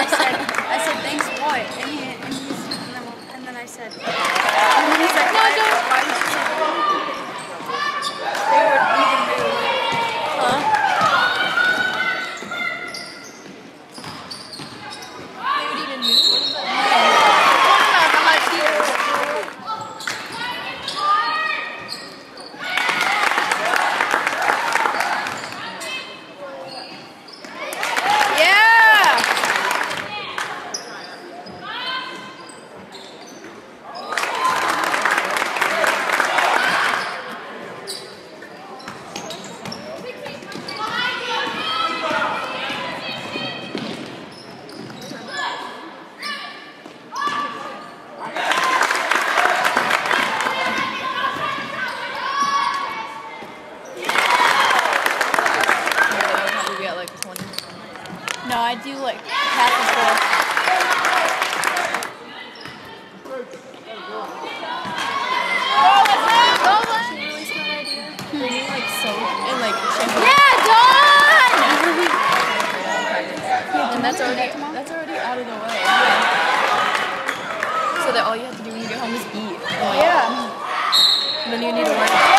I said, I said, thanks what? Do like half and full. Really smart idea. Bringing like soap and. Yeah, Dawn! And that's already that's already out of the way. So that all you have to do when you get home is eat. Like, Yeah. Then you need to work.